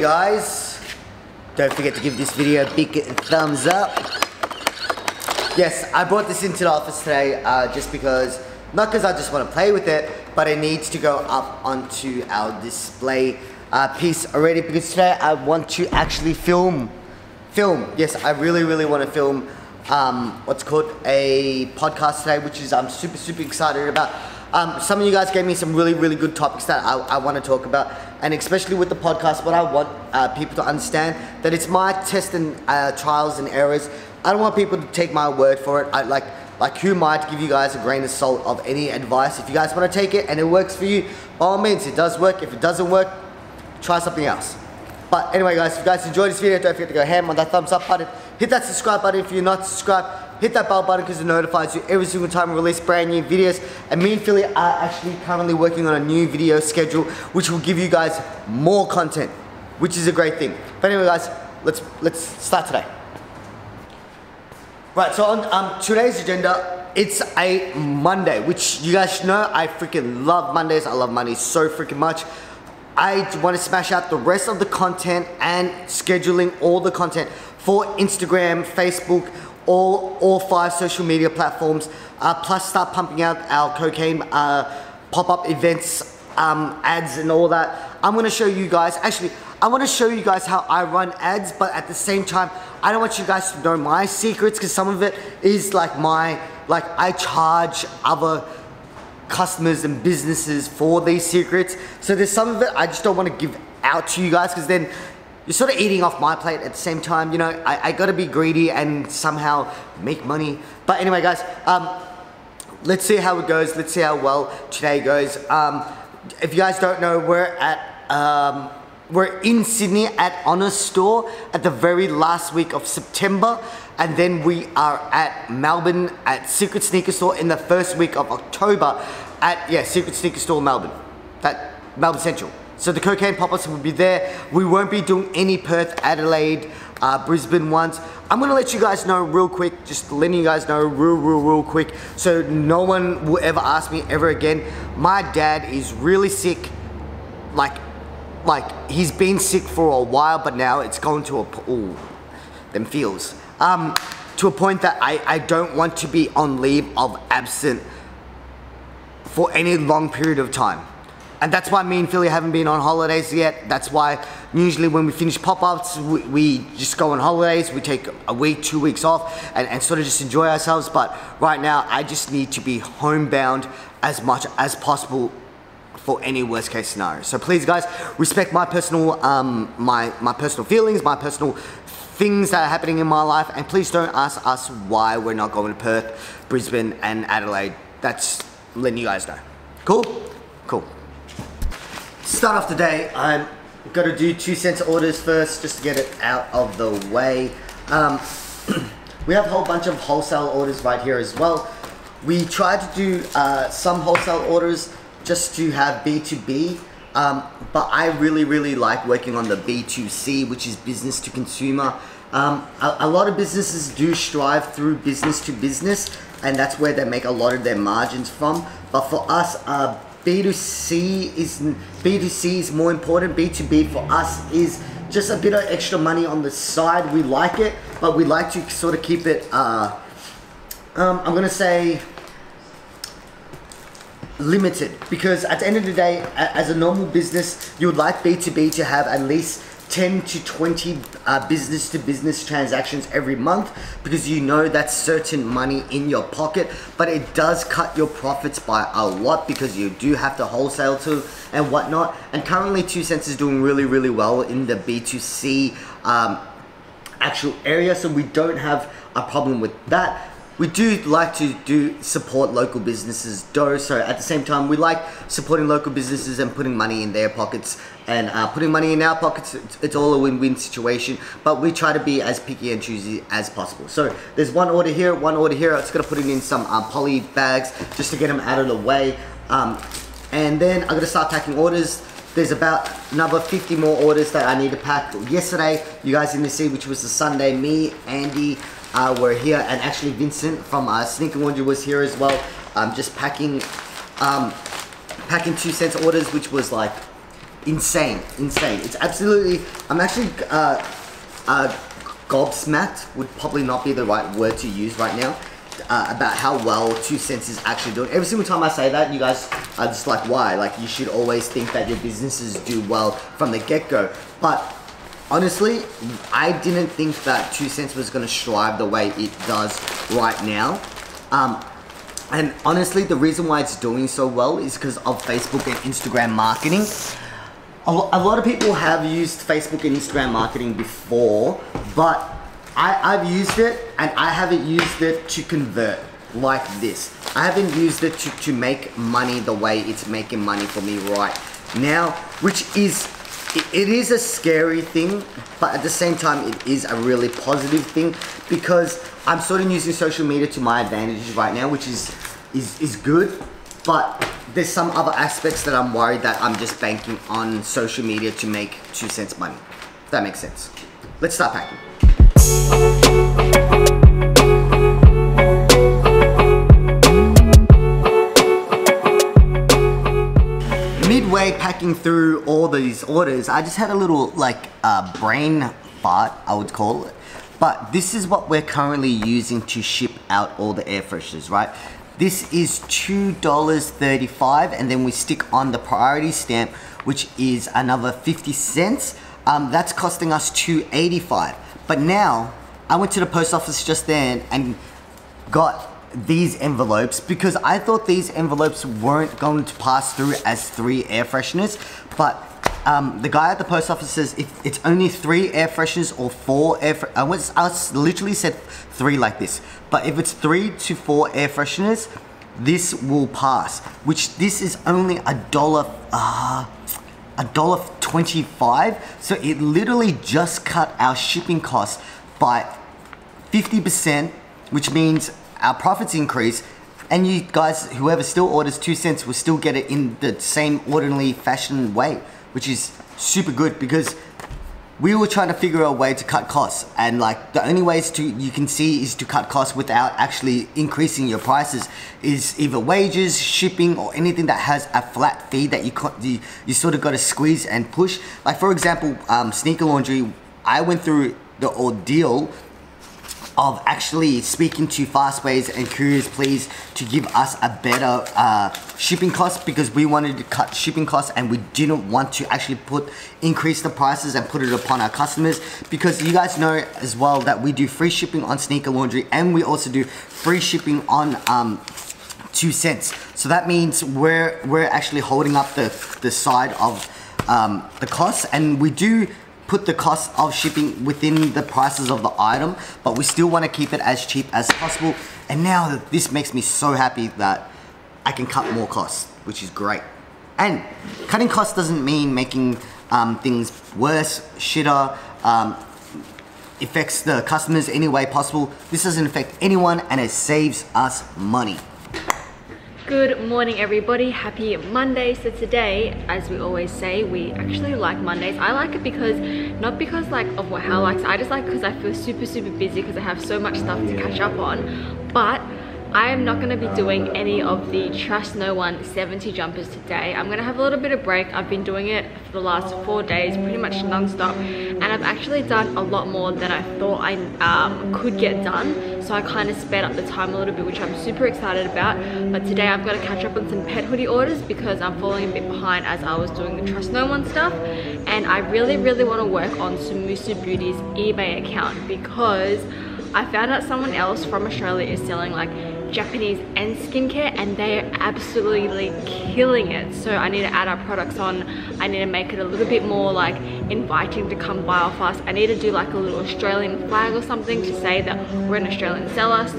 Guys. Don't forget to give this video a big thumbs up. Yes, I brought this into the office today uh, just because, not because I just want to play with it, but it needs to go up onto our display uh, piece already because today I want to actually film. Film. Yes, I really, really want to film um, what's called a podcast today, which is I'm super, super excited about. Um, some of you guys gave me some really, really good topics that I, I want to talk about, and especially with the podcast, what I want uh, people to understand that it's my test and uh, trials and errors. I don't want people to take my word for it. I like, like who to give you guys a grain of salt of any advice? If you guys want to take it and it works for you, by all means, it does work. If it doesn't work, try something else. But anyway, guys, if you guys enjoyed this video, don't forget to go ham on that thumbs up button. Hit that subscribe button if you're not subscribed. Hit that bell button because it notifies you every single time we release brand new videos. And me and Philly are actually currently working on a new video schedule, which will give you guys more content, which is a great thing. But anyway, guys, let's let's start today. Right, so on um, today's agenda, it's a Monday, which you guys know I freaking love Mondays. I love Mondays so freaking much. I want to smash out the rest of the content and scheduling all the content for Instagram, Facebook, all, all five social media platforms, uh, plus start pumping out our Kokaine uh, pop-up events, um, ads and all that. I'm gonna show you guys, actually, I wanna show you guys how I run ads, but at the same time, I don't want you guys to know my secrets, because some of it is like my, like I charge other customers and businesses for these secrets. So there's some of it I just don't want to give out to you guys because then you're sort of eating off my plate at the same time. You know, I, I got to be greedy and somehow make money. But anyway, guys, um, let's see how it goes. Let's see how well today goes. Um, if you guys don't know, we're at um, we're in Sydney at Honest Store at the very last week of September. And then we are at Melbourne at Secret Sneaker Store in the first week of October at, yeah, Secret Sneaker Store Melbourne. That, Melbourne Central. So the Kokaine pop-ups will be there. We won't be doing any Perth, Adelaide, uh, Brisbane ones. I'm gonna let you guys know real quick, just letting you guys know real, real, real quick, so no one will ever ask me ever again. My dad is really sick, like like he's been sick for a while, but now it's going to a ooh, them feels. Um, to a point that I, I don't want to be on leave of absent for any long period of time. And that's why me and Philly haven't been on holidays yet. That's why usually when we finish pop-ups, we, we, just go on holidays. We take a week, two weeks off and, and sort of just enjoy ourselves. But right now, I just need to be homebound as much as possible for any worst case scenario. So please guys, respect my personal, um, my, my personal feelings, my personal things that are happening in my life, and please don't ask us why we're not going to Perth, Brisbane, and Adelaide. That's letting you guys know. Cool? Cool. Start off the day, I'm gonna do Two Scents orders first, just to get it out of the way. Um, we have a whole bunch of wholesale orders right here as well. We try to do uh, some wholesale orders just to have B2B. Um, but I really, really like working on the B2C, which is business to consumer. Um, a, a, lot of businesses do strive through business to business, and that's where they make a lot of their margins from. But for us, uh, B2C is B2C is more important. B2B for us is just a bit of extra money on the side. We like it, but we like to sort of keep it. Uh, um, I'm gonna say limited because at the end of the day, as a normal business, you would like B2B to have at least 10 to 20 uh, business to business transactions every month because you know that's certain money in your pocket but it does cut your profits by a lot because you do have to wholesale to and whatnot. And currently Two Scents is doing really really well in the b2c um, actual area so we don't have a problem with that we do like to do support local businesses though so at the same time we like supporting local businesses and putting money in their pockets and uh, putting money in our pockets. It's, it's all a win-win situation but we try to be as picky and choosy as possible. So there's one order here one order here. It's gonna put it in some uh, poly bags just to get them out of the way. Um, and then I'm gonna start packing orders. There's about another 50 more orders that I need to pack. Yesterday you guys didn't see which was the Sunday me Andy uh, were here and actually Vincent from uh, Sneaker Laundry was here as well um, just packing um, packing Two Scents orders which was like insane, insane. It's absolutely. I'm actually uh, uh, gobsmacked. Would probably not be the right word to use right now. Uh, about how well Two Scents is actually doing. Every single time I say that, you guys are just like, why? Like, you should always think that your businesses do well from the get go. But honestly, I didn't think that Two Scents was going to strive the way it does right now. Um, and honestly, the reason why it's doing so well is because of Facebook and Instagram marketing. A lot of people have used Facebook and Instagram marketing before, but I, I've used it and I haven't used it to convert like this. I haven't used it to, to make money the way it's making money for me right now, which is it, is a scary thing, but at the same time, it is a really positive thing because I'm sort of using social media to my advantage right now, which is is is good. But there's some other aspects that I'm worried that I'm just banking on social media to make Two Scents money. If that makes sense. Let's start packing. Midway packing through all these orders, I just had a little like uh, brain fart, I would call it. But this is what we're currently using to ship out all the air fresheners, right? This is $2.35 and then we stick on the priority stamp, which is another 50 cents. Um, that's costing us $2.85. But now, I went to the post office just then and got these envelopes because I thought these envelopes weren't going to pass through as three air fresheners, but um, the guy at the post office says if it's only three air fresheners or four air I was I was literally said three like this, but if it's three to four air fresheners, this will pass. Which this is only a dollar. Uh, a dollar 25 so it literally just cut our shipping costs by 50% which means our profits increase, and you guys, whoever still orders Two Scents, will still get it in the same ordinary fashion way, which is super good because we were trying to figure out a way to cut costs. And like the only ways to you can see is to cut costs without actually increasing your prices is either wages shipping or anything that has a flat fee that you you, you sort of got to squeeze and push. Like for example um, sneaker laundry i went through the ordeal of actually speaking to Fastways and Couriers Please to give us a better uh, shipping cost because we wanted to cut shipping costs and we didn't want to actually put increase the prices and put it upon our customers because you guys know as well that we do free shipping on Sneaker Laundry and we also do free shipping on um, Two Scents. So that means we're we're actually holding up the the side of um, the costs and we do put the cost of shipping within the prices of the item, but we still want to keep it as cheap as possible. And now this makes me so happy that I can cut more costs, which is great. And cutting costs doesn't mean making um, things worse, shitter, um, affects the customers any way possible. This doesn't affect anyone and it saves us money. Good morning everybody, happy Monday. So today, as we always say, we actually like Mondays. I like it because, not because like of what Hal likes, I just like because I feel super super busy because I have so much stuff to catch up on. But I am not going to be doing any of the Trust No One 70 jumpers today. I'm going to have a little bit of break. I've been doing it for the last four days, pretty much non-stop. And I've actually done a lot more than I thought I um, could get done. So I kind of sped up the time a little bit, which I'm super excited about. But today I've got to catch up on some pet hoodie orders because I'm falling a bit behind as I was doing the Trust No One stuff. And I really, really want to work on Sumusu Beauty's eBay account because I found out someone else from Australia is selling like Japanese and skincare and they are absolutely killing it. So I need to add our products on. I need to make it a little bit more like inviting to come buy off us. I need to do like a little Australian flag or something to say that we're an Australian seller. So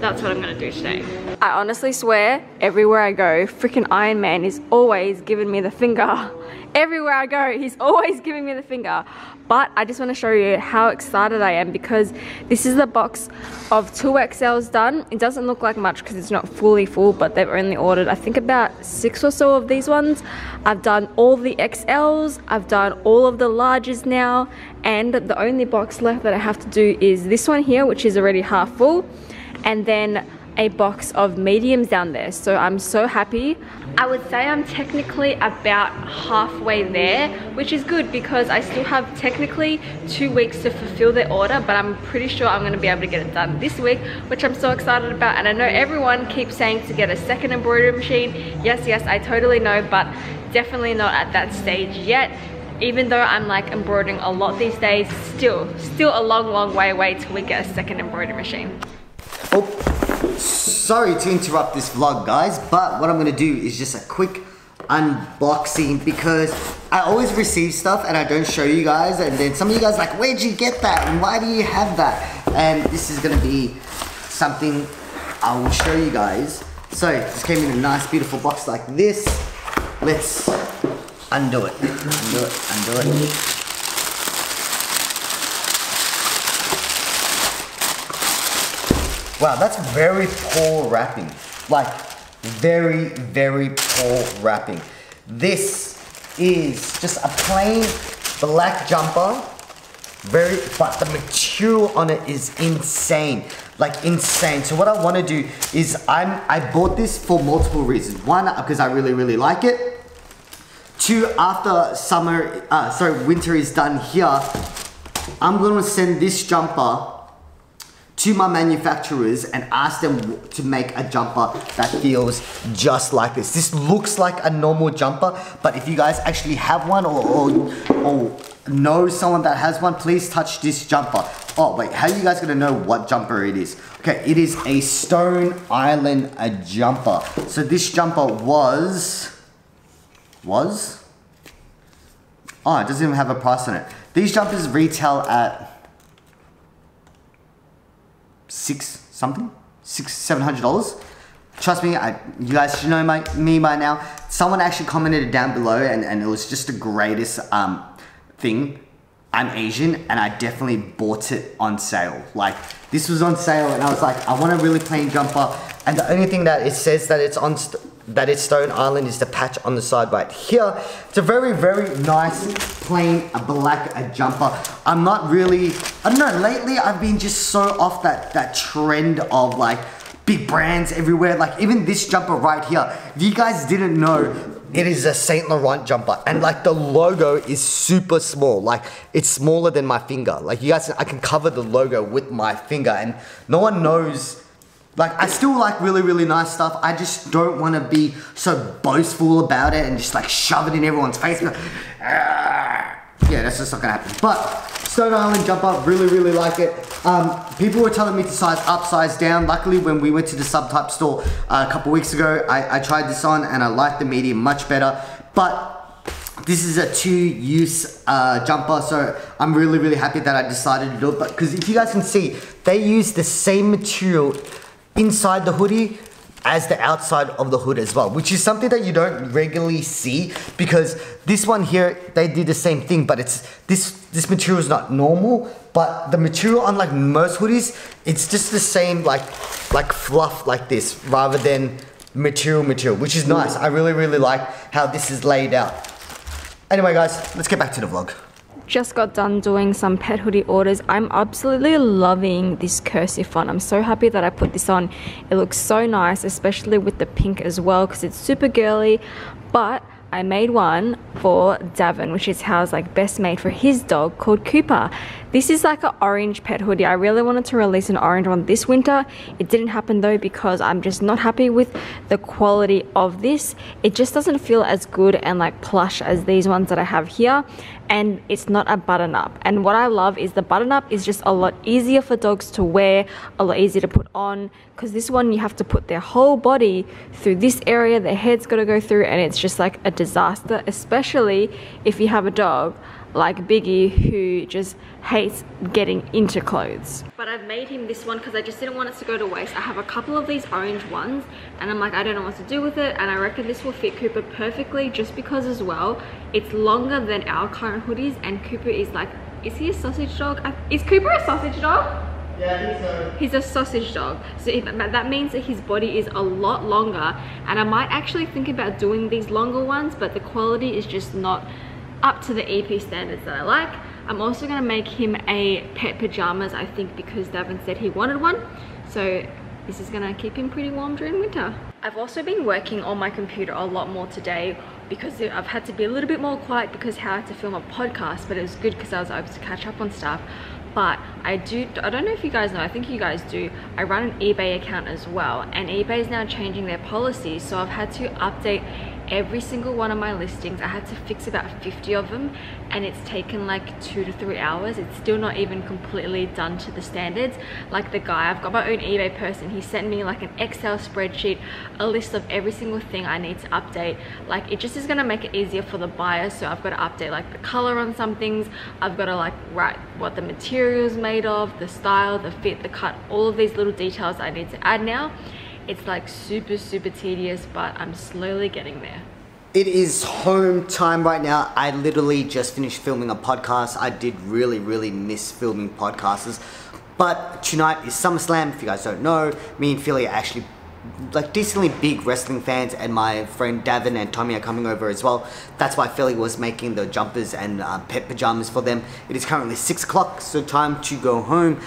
that's what I'm gonna do today. I honestly swear everywhere I go, freaking Iron Man is always giving me the finger. Everywhere I go, he's always giving me the finger but I just want to show you how excited I am because this is the box of 2XLs done. It doesn't look like much because it's not fully full, but they've only ordered, I think about six or so of these ones. I've done all the XLs, I've done all of the larges now, and the only box left that I have to do is this one here, which is already half full. And then a box of mediums down there. So I'm so happy. I would say I'm technically about halfway there, which is good because I still have technically two weeks to fulfill their order, but I'm pretty sure I'm gonna be able to get it done this week, which I'm so excited about. And I know everyone keeps saying to get a second embroidery machine. Yes, yes, I totally know, but definitely not at that stage yet even though I'm like embroidering a lot these days, still, still a long, long way away till we get a second embroidery machine. Oh, sorry to interrupt this vlog guys, but what I'm gonna do is just a quick unboxing because I always receive stuff and I don't show you guys and then some of you guys like, where'd you get that and why do you have that? And this is gonna be something I will show you guys. So, this came in a nice beautiful box like this. Let's undo it, undo it, undo it. Wow, that's very poor wrapping. Like, very, very poor wrapping. This is just a plain black jumper. Very, but the material on it is insane. Like insane. So what I want to do is I'm I bought this for multiple reasons. One, because I really, really like it. Two, after summer, uh, sorry, winter is done here, I'm gonna send this jumper to my manufacturers and ask them to make a jumper that feels just like this. This looks like a normal jumper, but if you guys actually have one or, or, or know someone that has one, please touch this jumper. Oh wait, how are you guys gonna know what jumper it is? Okay, it is a Stone Island a jumper. So this jumper was, was? Oh, it doesn't even have a price on it. These jumpers retail at six something, six, seven hundred dollars. Trust me, I, you guys should know my, me by now. Someone actually commented down below and, and it was just the greatest um, thing. I'm Asian and I definitely bought it on sale. Like this was on sale and I was like, I want a really plain jumper. And the only thing that it says that it's on that it's Stone Island is the patch on the side right here. It's a very, very nice, plain, black jumper. I'm not really, I don't know, lately I've been just so off that, that trend of like big brands everywhere. Like even this jumper right here, if you guys didn't know, it is a Saint Laurent jumper and like the logo is super small like it's smaller than my finger like you guys I can cover the logo with my finger and no one knows like, I still like really, really nice stuff. I just don't want to be so boastful about it and just like shove it in everyone's face. Yeah, that's just not gonna happen. But Stone Island jumper, really, really like it. Um, people were telling me to size up, size down. Luckily, when we went to the subtype store uh, a couple weeks ago, I, I tried this on and I liked the medium much better. But this is a two-use uh, jumper, so I'm really, really happy that I decided to do it. But because if you guys can see, they use the same material inside the hoodie as the outside of the hood as well, which is something that you don't regularly see because this one here, they did the same thing, but it's this this material is not normal, but the material, unlike most hoodies, it's just the same like like fluff like this rather than material material, which is nice. I really, really like how this is laid out. Anyway guys, let's get back to the vlog just got done doing some pet hoodie orders. I'm absolutely loving this cursive font. I'm so happy that I put this on. It looks so nice, especially with the pink as well because it's super girly. But I made one for Davin, which is how Hal's like best made for his dog called Cooper. This is like an orange pet hoodie. I really wanted to release an orange one this winter. It didn't happen though because I'm just not happy with the quality of this. It just doesn't feel as good and like plush as these ones that I have here and it's not a button up. And what I love is the button up is just a lot easier for dogs to wear, a lot easier to put on because this one you have to put their whole body through this area, their head's got to go through and it's just like a disaster, especially if you have a dog like Biggie who just hates getting into clothes. But I've made him this one because I just didn't want it to go to waste. I have a couple of these orange ones and I'm like, I don't know what to do with it. And I reckon this will fit Cooper perfectly just because as well, it's longer than our current hoodies and Cooper is like, is he a sausage dog? Is Cooper a sausage dog? Yeah, he's a... He's a sausage dog. So if, that means that his body is a lot longer and I might actually think about doing these longer ones but the quality is just not up to the EP standards that I like. I'm also gonna make him a pet pajamas, I think because Davin said he wanted one. So this is gonna keep him pretty warm during winter. I've also been working on my computer a lot more today because I've had to be a little bit more quiet because Hao I had to film a podcast, but it was good because I was able to catch up on stuff but I do I don't know if you guys know I think you guys do I run an eBay account as well and eBay is now changing their policies so I've had to update every single one of my listings i had to fix about 50 of them and it's taken like two to three hours. It's still not even completely done to the standards. Like the guy i've got my own ebay person he sent me like an excel spreadsheet a list of every single thing i need to update. Like it just is going to make it easier for the buyer so i've got to update like the color on some things. I've got to like write what the material is made of the style the fit the cut all of these little details i need to add now it's like super, super tedious, but I'm slowly getting there. It is home time right now. I literally just finished filming a podcast. I did really, really miss filming podcasts. But tonight is SummerSlam. If you guys don't know, me and Philly are actually like decently big wrestling fans and my friend Davin and Tommy are coming over as well. That's why Philly was making the jumpers and uh, pet pajamas for them. It is currently 6 o'clock, so time to go home.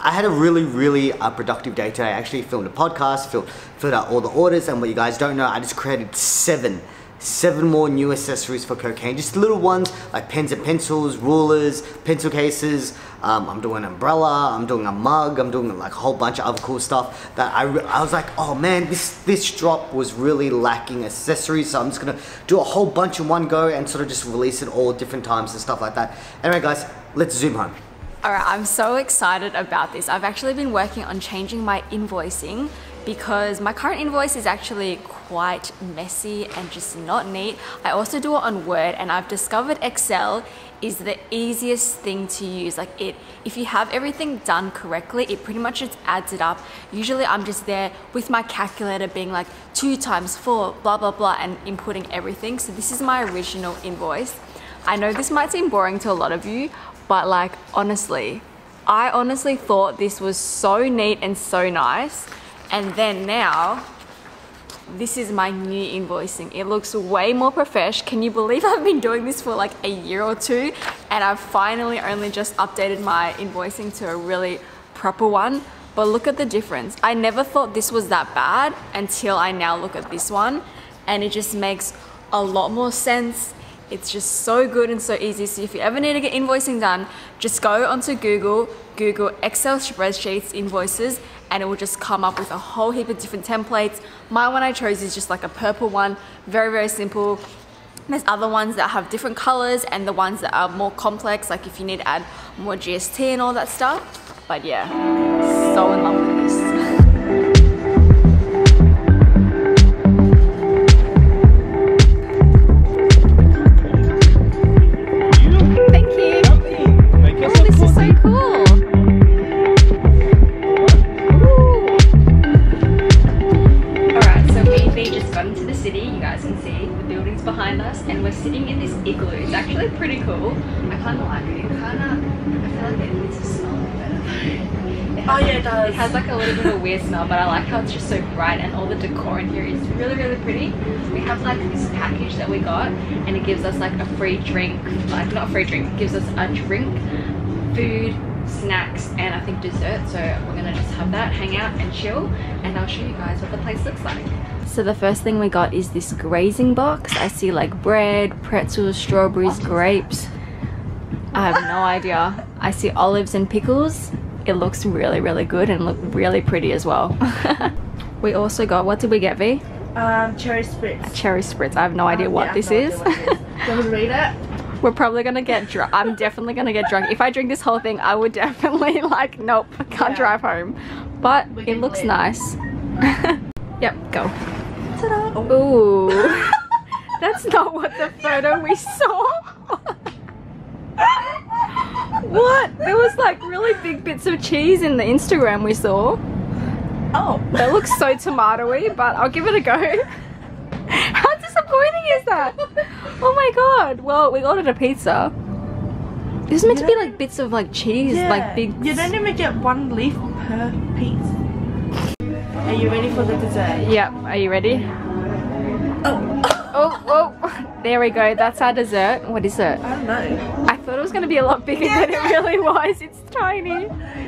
I had a really, really uh, productive day today. I actually filmed a podcast, filled, filled out all the orders, and what you guys don't know, I just created seven, seven more new accessories for Kokaine. Just little ones like pens and pencils, rulers, pencil cases. Um, I'm doing an umbrella, I'm doing a mug, I'm doing like a whole bunch of other cool stuff that I, I was like, oh man, this, this drop was really lacking accessories, so I'm just gonna do a whole bunch in one go and sort of just release it all different times and stuff like that. Anyway guys, let's zoom home. Alright, I'm so excited about this. I've actually been working on changing my invoicing because my current invoice is actually quite messy and just not neat. I also do it on Word and I've discovered Excel is the easiest thing to use. Like it, if you have everything done correctly, it pretty much just adds it up. Usually I'm just there with my calculator being like two times four, blah, blah, blah, and inputting everything. So this is my original invoice. I know this might seem boring to a lot of you, but like honestly, I honestly thought this was so neat and so nice. And then now, this is my new invoicing. It looks way more profesh. Can you believe I've been doing this for like a year or two and I've finally only just updated my invoicing to a really proper one. But look at the difference. I never thought this was that bad until I now look at this one and it just makes a lot more sense it's just so good and so easy. So if you ever need to get invoicing done, just go onto Google, Google Excel spreadsheets invoices, and it will just come up with a whole heap of different templates. My one I chose is just like a purple one, very, very simple. There's other ones that have different colors and the ones that are more complex, like if you need to add more GST and all that stuff. But yeah, so in love with this. But I like how it's just so bright and all the decor in here is really, really pretty. We have like this package that we got and it gives us like a free drink, like not free drink, it gives us a drink, food, snacks and I think dessert. So we're gonna just have that hang out and chill and I'll show you guys what the place looks like. So the first thing we got is this grazing box. I see like bread pretzels strawberries grapes. I have no idea. I see olives and pickles it looks really, really good and look really pretty as well. we also got, what did we get, V? Um, cherry spritz. Cherry spritz. I have no idea um, what, yeah, this no is. what is. Do read it? We're probably gonna get drunk. I'm definitely gonna get drunk. If I drink this whole thing, I would definitely like, nope, can't yeah. drive home. But it looks nice. yep, go. Ooh. That's not what the photo we saw. What? There was like really big bits of cheese in the Instagram we saw. Oh. That looks so tomatoey, but I'll give it a go. How disappointing is that? Oh my god. Well, we ordered a pizza. This is meant you to be like bits of like cheese, yeah. like big. You don't even get one leaf per piece. Are you ready for the dessert? Yep. Are you ready? Oh. Oh, whoa. There we go. That's our dessert. What is it? I don't know. I thought it was going to be a lot bigger than it really was. It's tiny.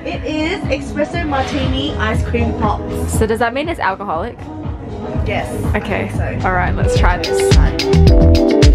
It is espresso martini ice cream pops. So does that mean it's alcoholic? Yes. Okay. So. All right, let's try this.